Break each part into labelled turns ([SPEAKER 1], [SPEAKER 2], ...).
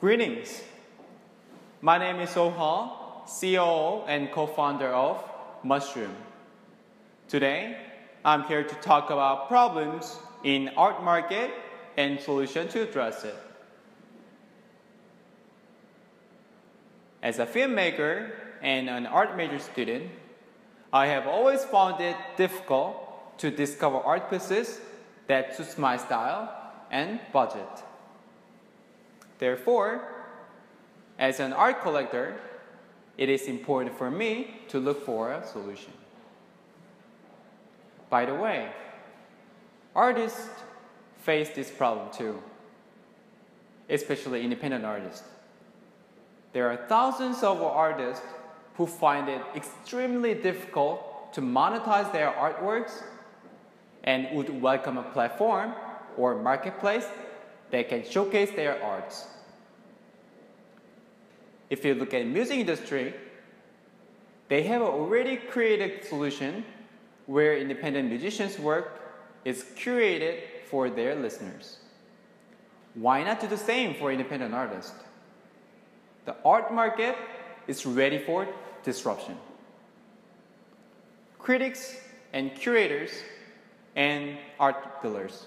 [SPEAKER 1] Greetings. My name is Ha, COO and co-founder of Mushroom. Today, I'm here to talk about problems in art market and solution to address it. As a filmmaker and an art major student, I have always found it difficult to discover art pieces that suits my style and budget. Therefore, as an art collector, it is important for me to look for a solution. By the way, artists face this problem too, especially independent artists. There are thousands of artists who find it extremely difficult to monetize their artworks and would welcome a platform or marketplace that can showcase their arts. If you look at music industry, they have already created solution where independent musicians' work is curated for their listeners. Why not do the same for independent artists? The art market is ready for disruption. Critics and curators and art dealers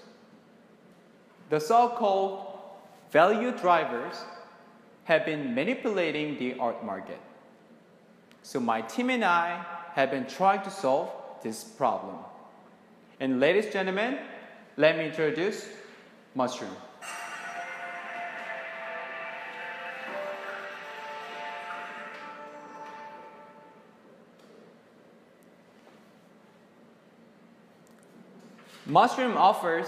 [SPEAKER 1] the so-called value drivers have been manipulating the art market. So my team and I have been trying to solve this problem. And ladies and gentlemen, let me introduce Mushroom. Mushroom offers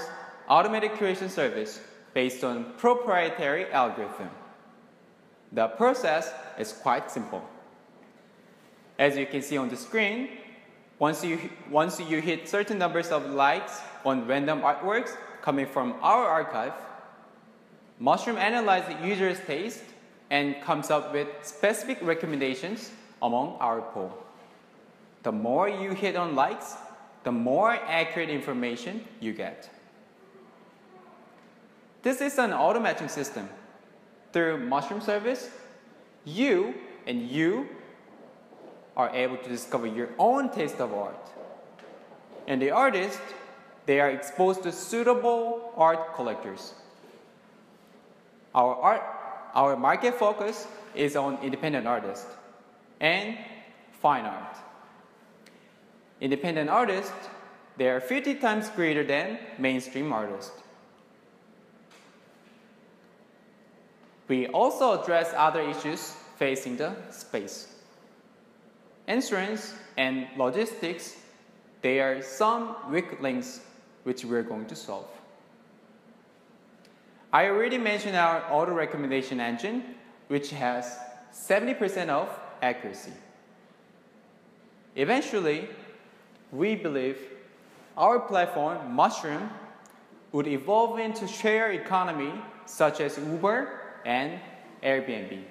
[SPEAKER 1] automated curation service based on proprietary algorithm. The process is quite simple. As you can see on the screen, once you, once you hit certain numbers of likes on random artworks coming from our archive, Mushroom analyzes the user's taste and comes up with specific recommendations among our pool. The more you hit on likes, the more accurate information you get. This is an auto matching system. Through Mushroom service, you and you are able to discover your own taste of art. And the artists, they are exposed to suitable art collectors. Our, art, our market focus is on independent artists and fine art. Independent artists, they are 50 times greater than mainstream artists. We also address other issues facing the space. Insurance and logistics, they are some weak links which we're going to solve. I already mentioned our auto recommendation engine, which has 70% of accuracy. Eventually, we believe our platform, Mushroom, would evolve into share economy such as Uber and Airbnb.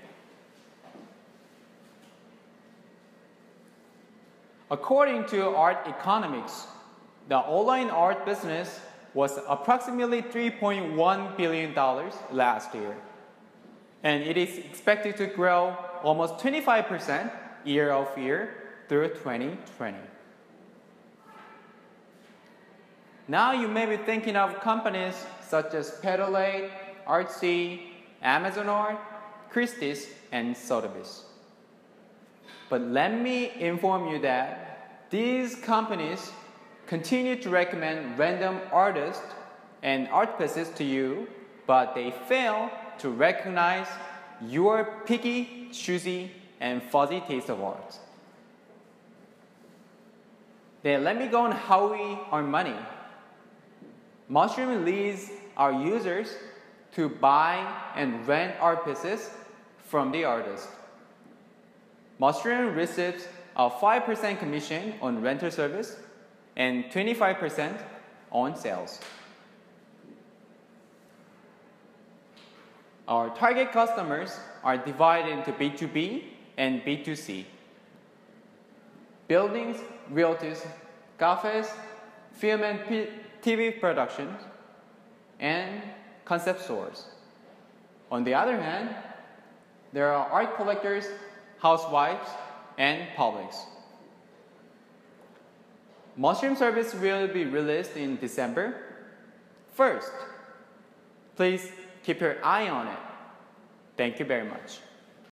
[SPEAKER 1] According to Art Economics, the online art business was approximately $3.1 billion last year, and it is expected to grow almost 25% year over year through 2020. Now you may be thinking of companies such as Paddle8, Artsy, Amazon Art, Christie's, and Sotheby's. But let me inform you that these companies continue to recommend random artists and art pieces to you, but they fail to recognize your picky, choosy, and fuzzy taste of art. Then let me go on how we earn money. Mushroom leads our users to buy and rent art pieces from the artist. Mushroom receives a 5% commission on rental service and 25% on sales. Our target customers are divided into B2B and B2C. Buildings, realtors, cafes, film and TV productions, and concept stores. On the other hand, there are art collectors, housewives, and publics. Mushroom service will be released in December. First, please keep your eye on it. Thank you very much.